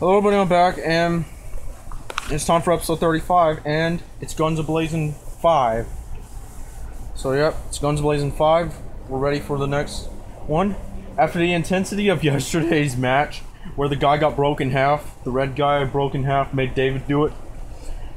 Hello, everybody. I'm back, and it's time for episode 35, and it's Guns Blazing 5. So, yep, it's Guns Blazing 5. We're ready for the next one. After the intensity of yesterday's match, where the guy got broken half, the red guy broke in half, made David do it.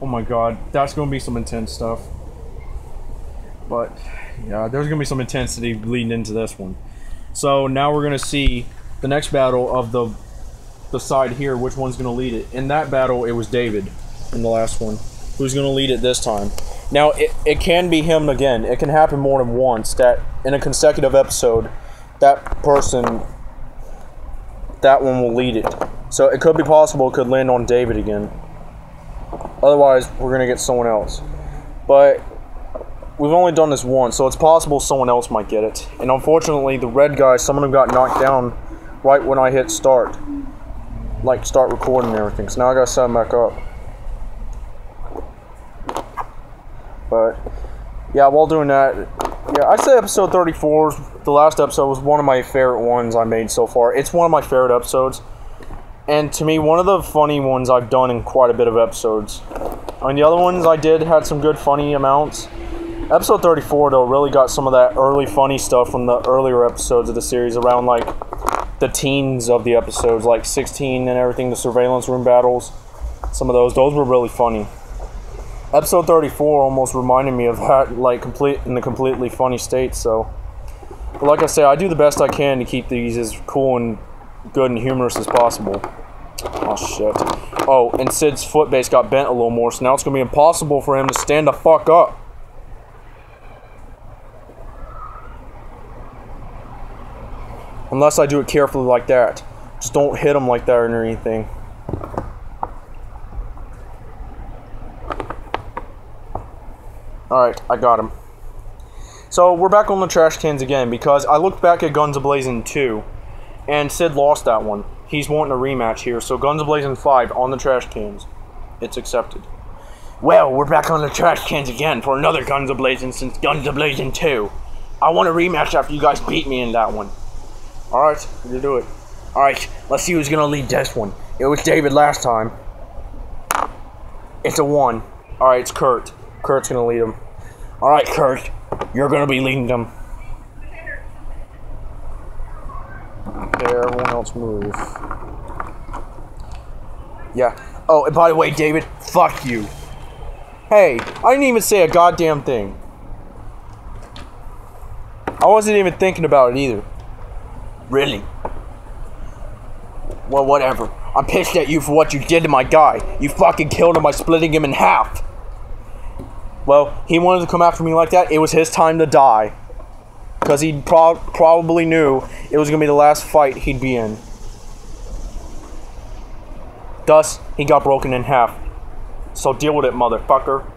Oh my god, that's gonna be some intense stuff. But, yeah, there's gonna be some intensity leading into this one. So, now we're gonna see the next battle of the the side here, which one's going to lead it. In that battle, it was David in the last one. Who's going to lead it this time? Now, it, it can be him again. It can happen more than once that in a consecutive episode, that person, that one will lead it. So it could be possible it could land on David again. Otherwise, we're going to get someone else. But we've only done this once, so it's possible someone else might get it. And unfortunately, the red guy, someone who got knocked down right when I hit start like start recording and everything. So now I gotta them back up. But yeah, while doing that, yeah, I'd say episode 34, the last episode, was one of my favorite ones I made so far. It's one of my favorite episodes. And to me, one of the funny ones I've done in quite a bit of episodes. Mean, the other ones I did had some good funny amounts. Episode 34, though, really got some of that early funny stuff from the earlier episodes of the series around, like, the teens of the episodes, like 16 and everything, the surveillance room battles, some of those, those were really funny. Episode 34 almost reminded me of that, like complete in a completely funny state. So, but like I say, I do the best I can to keep these as cool and good and humorous as possible. Oh shit! Oh, and Sid's foot base got bent a little more, so now it's gonna be impossible for him to stand the fuck up. Unless I do it carefully like that. Just don't hit them like that or anything. Alright, I got him. So, we're back on the trash cans again because I looked back at Guns Blazing 2 and Sid lost that one. He's wanting a rematch here, so Guns Blazing 5 on the trash cans. It's accepted. Well, we're back on the trash cans again for another Guns Blazing since Guns Blazing 2. I want a rematch after you guys beat me in that one. Alright, you do it. Alright, let's see who's gonna lead this one. It was David last time. It's a one. Alright, it's Kurt. Kurt's gonna lead him. Alright, Kurt. You're gonna be leading them. Okay, everyone else move. Yeah. Oh, and by the way, David, fuck you. Hey, I didn't even say a goddamn thing. I wasn't even thinking about it either. Really? Well, whatever. I'm pissed at you for what you did to my guy. You fucking killed him by splitting him in half. Well, he wanted to come after me like that. It was his time to die. Because he pro probably knew it was going to be the last fight he'd be in. Thus, he got broken in half. So deal with it, motherfucker.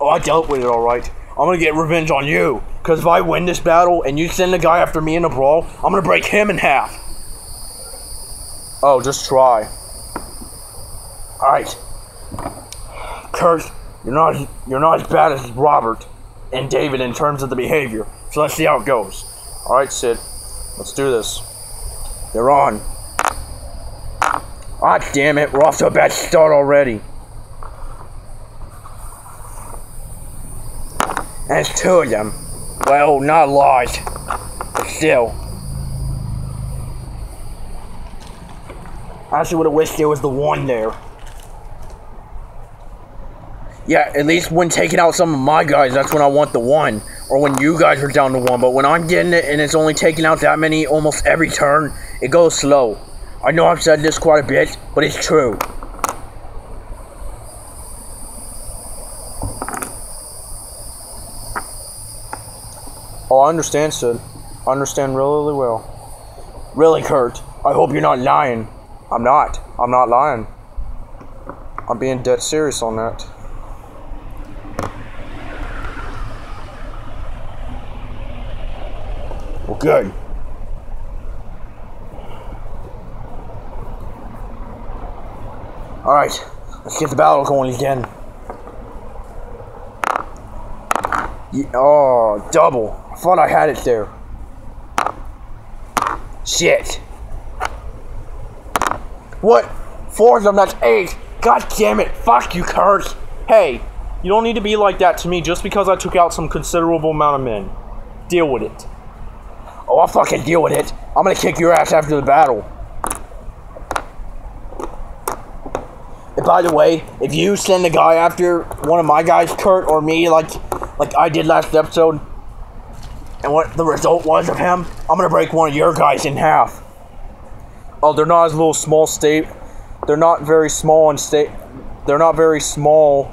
Oh, I dealt with it alright. I'm gonna get revenge on you. Because if I win this battle and you send the guy after me in a brawl, I'm gonna break him in half. Oh, just try. Alright. Kurt, you're not you're not as bad as Robert and David in terms of the behavior. So let's see how it goes. Alright, Sid. Let's do this. They're on. Ah, damn it. We're off to a bad start already. There's two of them. Well, not a lot, but still. I actually would have wished there was the one there. Yeah, at least when taking out some of my guys, that's when I want the one. Or when you guys are down to one. But when I'm getting it and it's only taking out that many almost every turn, it goes slow. I know I've said this quite a bit, but it's true. Oh, I understand, Sid. I understand really, really well. Really, Kurt. I hope you're not lying. I'm not. I'm not lying. I'm being dead serious on that. Well, good. Alright, let's get the battle going again. Yeah, oh, double. Thought I had it there. Shit. What? Four of them, that's eight. God damn it. Fuck you, Kurt. Hey, you don't need to be like that to me just because I took out some considerable amount of men. Deal with it. Oh, I'll fucking deal with it. I'm gonna kick your ass after the battle. And by the way, if you send a guy after one of my guys, Kurt or me, like like I did last episode, and what the result was of him, I'm gonna break one of your guys in half. Oh, they're not as little small state. They're not very small and state. They're not very small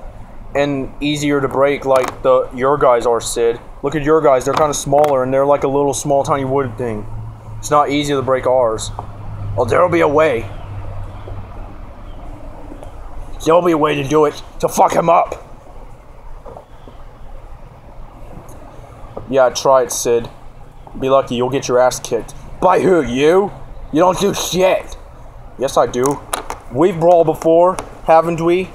and easier to break like the your guys are, Sid. Look at your guys. They're kind of smaller and they're like a little small, tiny wood thing. It's not easy to break ours. Oh, there'll be a way. There'll be a way to do it to fuck him up. Yeah, try it, Sid. Be lucky, you'll get your ass kicked. By who? You? You don't do shit. Yes, I do. We've brawled before, haven't we?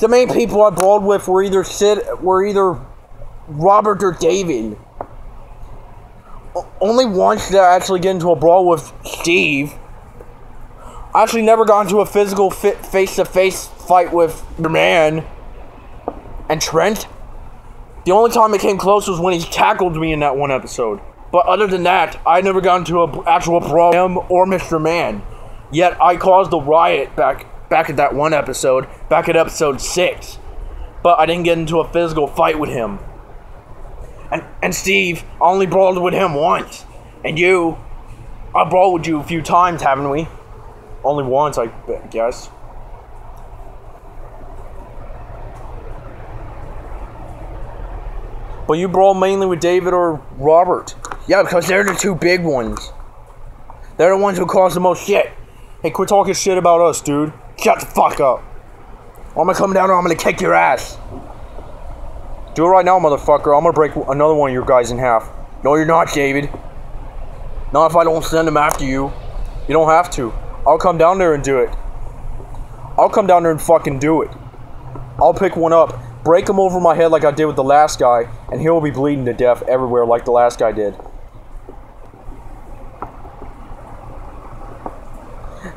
The main people I brawled with were either Sid, were either Robert or David. Only once did I actually get into a brawl with Steve. I actually never got into a physical fit face fight with the man and Trent. The only time it came close was when he tackled me in that one episode. But other than that, I never got into an actual brawl him or Mr. Man. Yet I caused a riot back back at that one episode, back at episode six. But I didn't get into a physical fight with him. And and Steve, I only brawled with him once. And you, I brawled with you a few times, haven't we? Only once, I guess. But you brawl mainly with David or Robert. Yeah, because they're the two big ones. They're the ones who cause the most shit. Hey, quit talking shit about us, dude. Shut the fuck up. I'm gonna come down and I'm gonna kick your ass. Do it right now, motherfucker. I'm gonna break another one of your guys in half. No, you're not, David. Not if I don't send them after you. You don't have to. I'll come down there and do it. I'll come down there and fucking do it. I'll pick one up, break him over my head like I did with the last guy, and he'll be bleeding to death everywhere like the last guy did.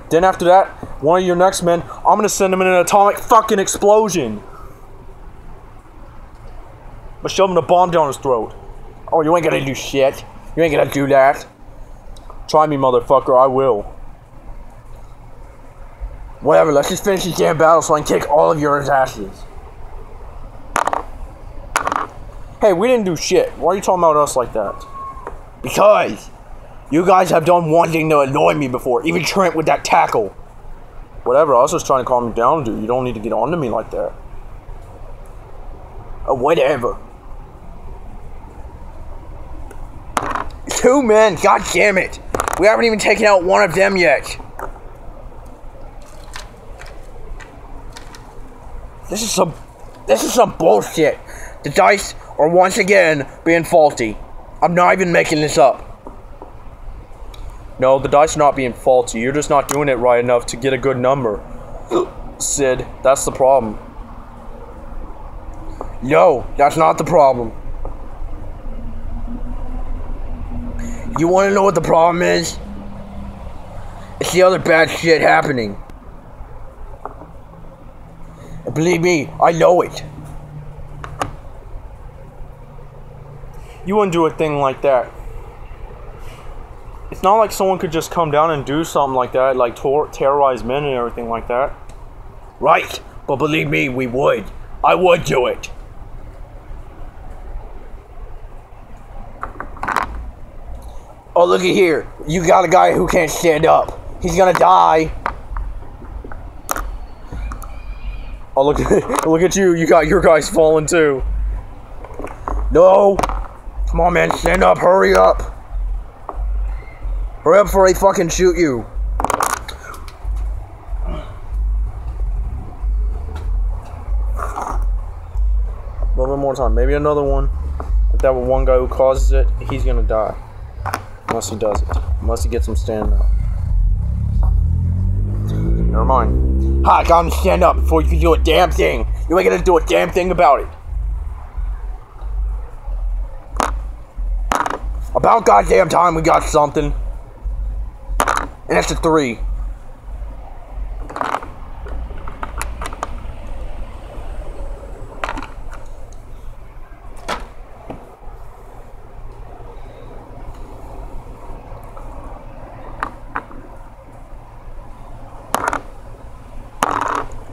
Then after that, one of your next men, I'm gonna send him in an atomic fucking explosion. But shove him a bomb down his throat. Oh, you ain't gonna do shit. You ain't gonna do that. Try me, motherfucker. I will. Whatever, let's just finish this damn battle so I can kick all of your asses. Hey, we didn't do shit. Why are you talking about us like that? Because you guys have done one thing to annoy me before, even Trent with that tackle. Whatever, I was just trying to calm you down, dude. You don't need to get on to me like that. Uh, whatever. Two men, god damn it. We haven't even taken out one of them yet. This is some this is some bullshit. The dice are once again being faulty. I'm not even making this up. No, the dice are not being faulty. You're just not doing it right enough to get a good number. Sid, that's the problem. No, that's not the problem. You want to know what the problem is? It's the other bad shit happening. Believe me, I know it. You wouldn't do a thing like that. It's not like someone could just come down and do something like that, like tor- terrorize men and everything like that. Right, but believe me, we would. I would do it. Oh, look at here. You got a guy who can't stand up. He's gonna die. Oh, look at look at you. You got your guys falling too. No. Come on, man. Stand up. Hurry up. Hurry up before they fucking shoot you. A little bit more time. Maybe another one. If that were one guy who causes it, he's gonna die. Unless he does it. Unless he gets him standing up. Never mind. Ha, got him stand up before you can do a damn thing. You ain't gonna do a damn thing about it. About goddamn time we got something. And that's a three.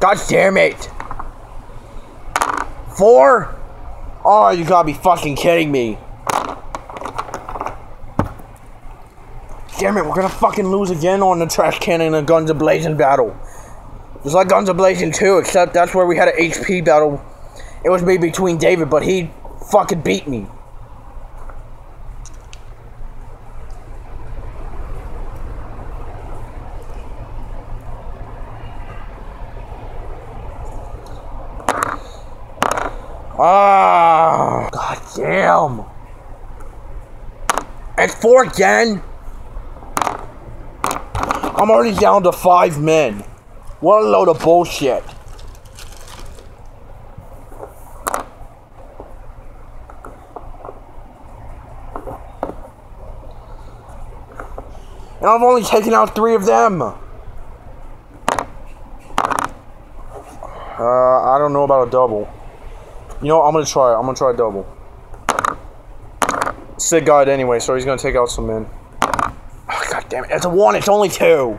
God damn it. Four? Oh, you gotta be fucking kidding me. Damn it, we're gonna fucking lose again on the trash can in a Guns A Blazin battle. Just like Guns Blazing 2, except that's where we had an HP battle. It was me between David, but he fucking beat me. Ah, god damn. It's four again. I'm already down to five men. What a load of bullshit. And I've only taken out three of them. Uh, I don't know about a double. You know. I'm gonna try it. I'm gonna try a double. Got it anyway, so he's gonna take out some men. Oh, damn it! It's a one. It's only two.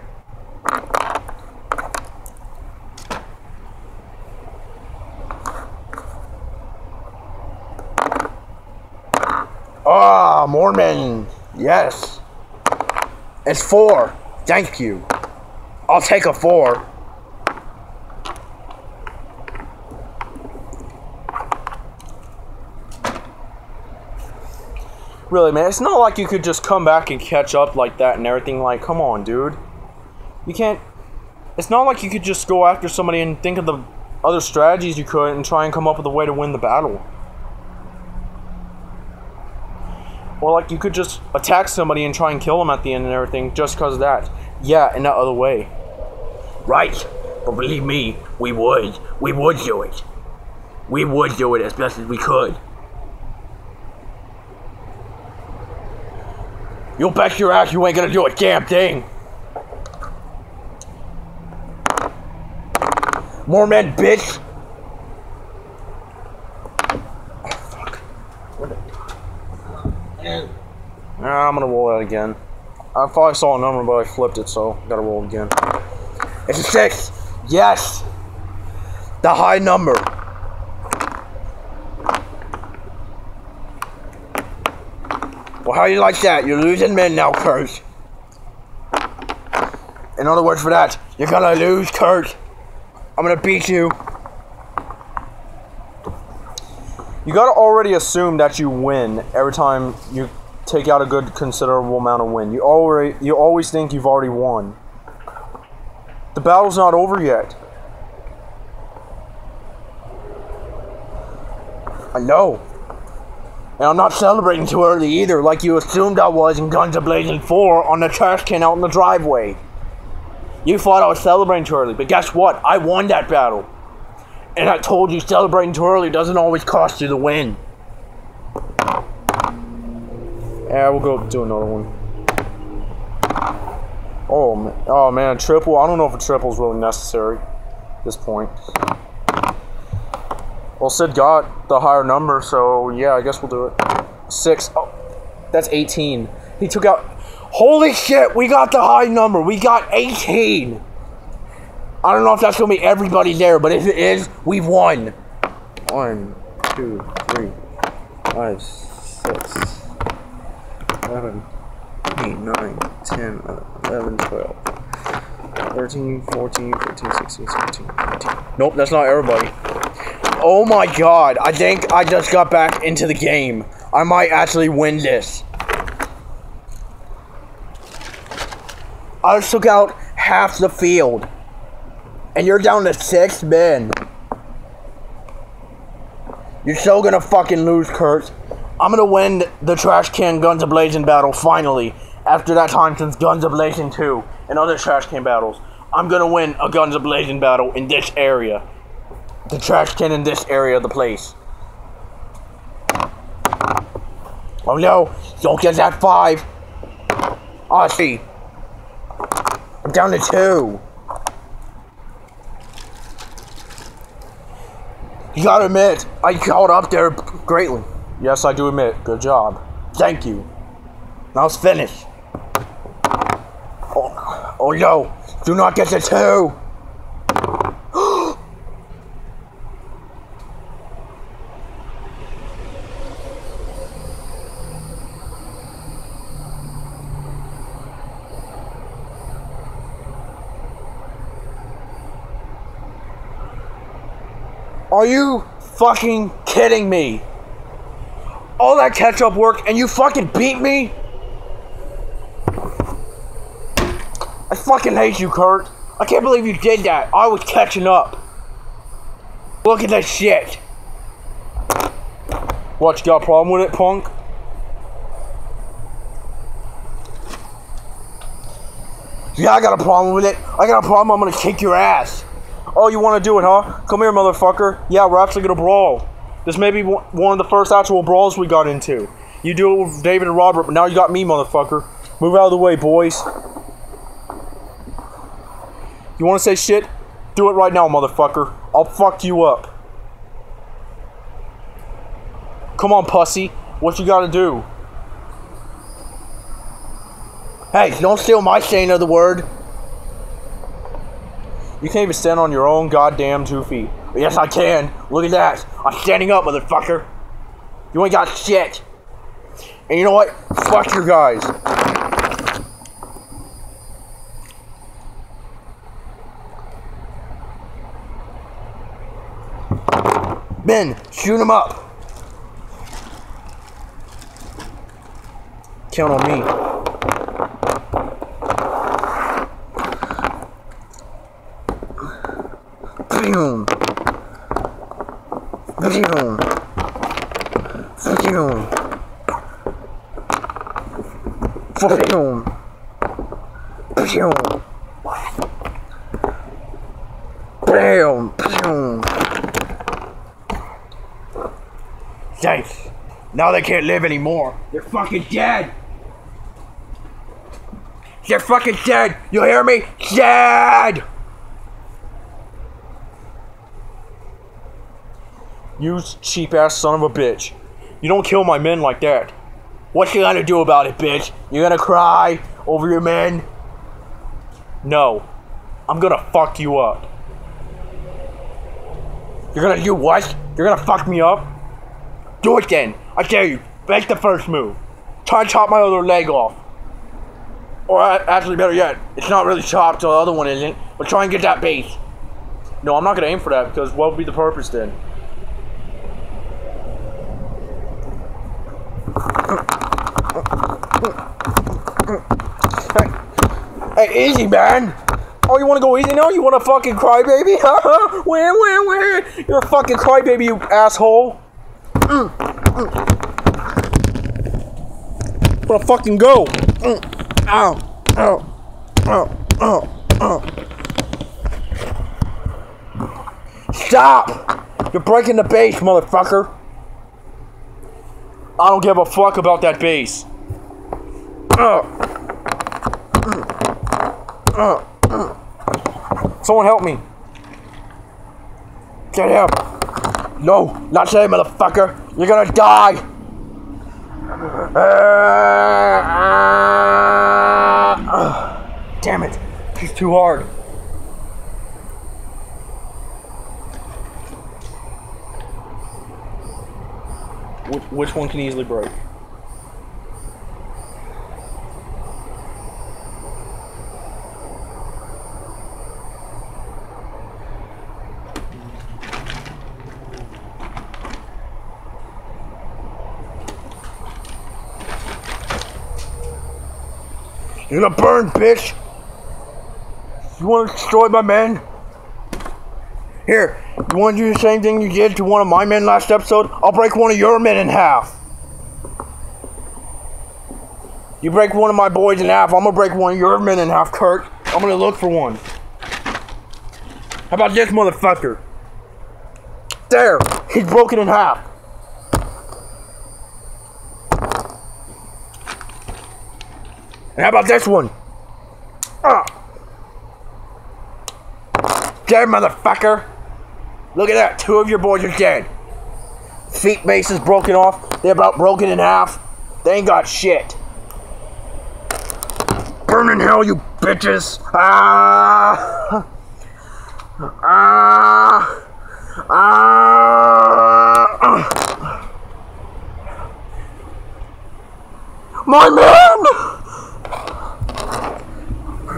Ah, more men. Yes. It's four. Thank you. I'll take a four. Really, man, it's not like you could just come back and catch up like that and everything. Like, come on, dude. You can't. It's not like you could just go after somebody and think of the other strategies you could and try and come up with a way to win the battle. Or like you could just attack somebody and try and kill them at the end and everything just because of that. Yeah, in that other way. Right. But believe me, we would. We would do it. We would do it as best as we could. You'll bet your ass you ain't gonna do a damn thing. More men, bitch. Nah, I'm gonna roll that again. I thought I saw a number, but I flipped it, so gotta roll it again. It's a six. Yes. The high number. Well, how you like that? You're losing men now, Kurt. In other words, for that, you're gonna lose, Kurt. I'm gonna beat you. You gotta already assume that you win every time you take out a good considerable amount of win. You already you always think you've already won. The battle's not over yet. I know. And I'm not celebrating too early either, like you assumed I was in Guns A Blazin 4 on the trash can out in the driveway. You thought I was celebrating too early, but guess what? I won that battle. And I told you celebrating too early doesn't always cost you the win. Yeah, we'll go do another one. Oh, man. oh man, triple. I don't know if a triple is really necessary at this point. Well, Sid got the higher number, so yeah, I guess we'll do it. Six. Oh, that's 18. He took out. Holy shit, we got the high number. We got 18. I don't know if that's going to be everybody there, but if it is, we've won. One, two, three, five, six, seven, eight, nine, 10, 11, 12, 13, 14, 15, 16, 17, 18. Nope, that's not everybody. Oh my god, I think I just got back into the game. I might actually win this. I just took out half the field. And you're down to six men. You're still gonna fucking lose, Kurt. I'm gonna win the trash can Guns A Blazin battle finally. After that time since Guns A Blazin 2 and other trash can battles. I'm gonna win a Guns A Blazin battle in this area the trash can in this area of the place. Oh no, don't get that five. Oh, I see. I'm down to two. You gotta admit, I caught up there greatly. Yes, I do admit. Good job. Thank you. Now it's finished. Oh, oh no, do not get the two. Are you fucking kidding me? All that catch up work and you fucking beat me? I fucking hate you, Kurt. I can't believe you did that. I was catching up. Look at that shit. What, you got a problem with it, punk? Yeah, I got a problem with it. I got a problem. I'm gonna kick your ass. Oh, you want to do it, huh? Come here, motherfucker. Yeah, we're actually gonna brawl. This may be one one of the first actual brawls we got into. You do it with David and Robert, but now you got me, motherfucker. Move out of the way, boys. You want to say shit? Do it right now, motherfucker. I'll fuck you up. Come on, pussy. What you gotta do? Hey, don't steal my saying of the word. You can't even stand on your own goddamn two feet. Yes, I can. Look at that. I'm standing up, motherfucker. You ain't got shit. And you know what? Fuck your guys. Ben, shoot him up. Count on me. Boom. Boom. Boom. Boom. Boom. Bam. Boom. Thanks. Now they can't live anymore. They're fucking dead. They're fucking dead. You hear me? Dead. You cheap ass son of a bitch. You don't kill my men like that. What you gonna do about it, bitch? You gonna cry over your men? No. I'm gonna fuck you up. You're gonna do what? You're gonna fuck me up? Do it then. I dare you. Make the first move. Try and chop my other leg off. Or actually, better yet, it's not really chopped, so the other one isn't. But try and get that base. No, I'm not gonna aim for that because what would be the purpose then? Hey, hey, easy, man. Oh, you want to go easy now? You want to fucking cry, baby? where, where, where? You're a fucking crybaby, you asshole. Mm. Wanna fucking go? Ow, ow, ow, ow. Stop! You're breaking the base, motherfucker. I don't give a fuck about that base. Someone help me. Get him. No, not today, motherfucker. You're gonna die. Damn it. He's too hard. Which, which one can easily break? You're gonna burn, bitch! You wanna destroy my man? Here, you wanna do the same thing you did to one of my men last episode? I'll break one of your men in half. You break one of my boys in half, I'm gonna break one of your men in half, Kurt. I'm gonna look for one. How about this motherfucker? There, he's broken in half. And how about this one? Ah. Dead motherfucker. Look at that. Two of your boys are dead. Feet base is broken off. They're about broken in half. They ain't got shit. Burn in hell, you bitches. Ah. Ah. Ah. My man!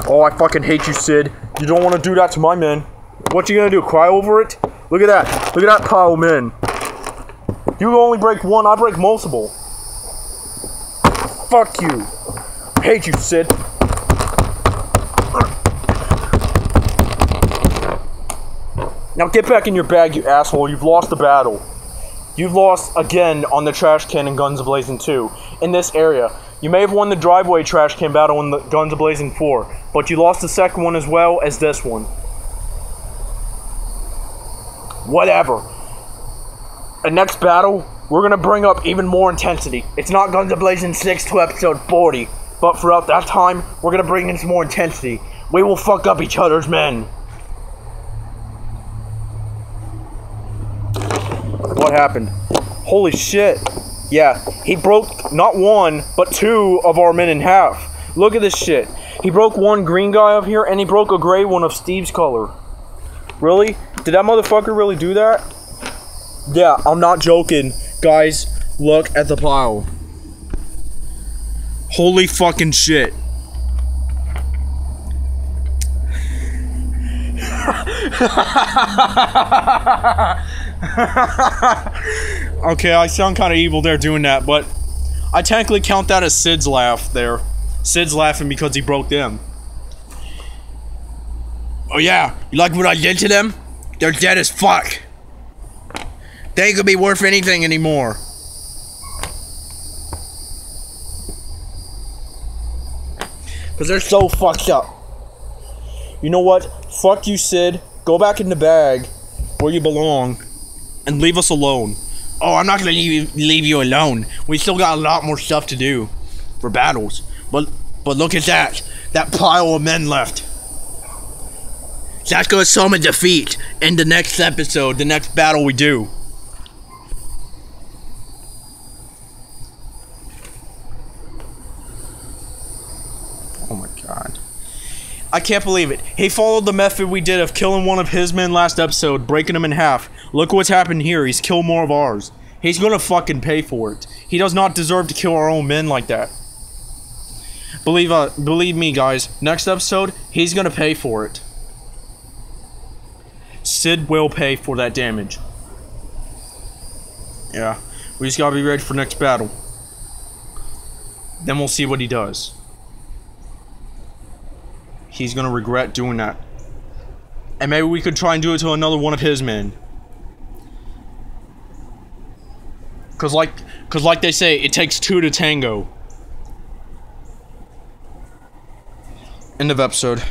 Oh, I fucking hate you, Sid. You don't want to do that to my men. What you gonna do? Cry over it? Look at that. Look at that of men. You only break one, I break multiple. Fuck you. Hate you, Sid. Now get back in your bag, you asshole. You've lost the battle. You've lost again on the trash can in Guns A Blazin 2 in this area. You may have won the driveway trash can battle in the Guns A Blazin 4, but you lost the second one as well as this one. Whatever. The next battle, we're gonna bring up even more intensity. It's not Guns Blazing 6 to episode 40, but throughout that time, we're gonna bring in some more intensity. We will fuck up each other's men. What happened? Holy shit. Yeah, he broke not one, but two of our men in half. Look at this shit. He broke one green guy up here, and he broke a gray one of Steve's color. Really? Did that motherfucker really do that? Yeah, I'm not joking. Guys, look at the pile. Holy fucking shit. okay, I sound kind of evil there doing that, but I technically count that as Sid's laugh there. Sid's laughing because he broke them. Oh yeah, you like what I did to them? They're dead as fuck. They ain't gonna be worth anything anymore. Because they're so fucked up. You know what? Fuck you, Sid. Go back in the bag where you belong and leave us alone. Oh, I'm not gonna leave, leave you alone. We still got a lot more stuff to do for battles. But but look at that. That pile of men left. That's gonna summon defeat in the next episode, the next battle we do. Oh my god. I can't believe it. He followed the method we did of killing one of his men last episode, breaking him in half. Look what's happened here. He's killed more of ours. He's gonna fucking pay for it. He does not deserve to kill our own men like that. Believe uh, believe me, guys. Next episode, he's gonna pay for it. Sid will pay for that damage. Yeah, we just gotta be ready for next battle. Then we'll see what he does. He's gonna regret doing that. And maybe we could try and do it to another one of his men. Cause like, cause like they say, it takes two to tango. End of episode.